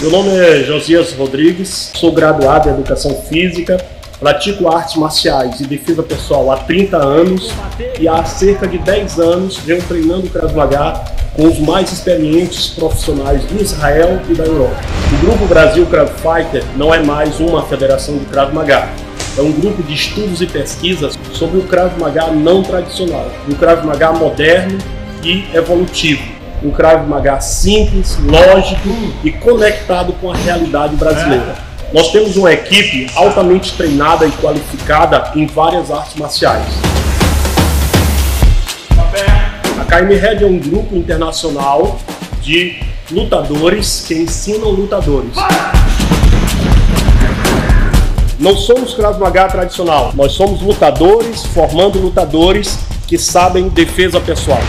Meu nome é Josias Rodrigues, sou graduado em Educação Física, pratico artes marciais e defesa pessoal há 30 anos e há cerca de 10 anos venho treinando Krav Maga com os mais experientes profissionais do Israel e da Europa. O Grupo Brasil Krav Fighter não é mais uma federação de Krav Maga, é um grupo de estudos e pesquisas sobre o Krav Maga não tradicional, o Krav Maga moderno e evolutivo um Krav Maga simples, lógico e conectado com a realidade brasileira. Nós temos uma equipe altamente treinada e qualificada em várias artes marciais. A KM Red é um grupo internacional de lutadores que ensinam lutadores. Não somos Krav Maga tradicional, nós somos lutadores formando lutadores que sabem defesa pessoal.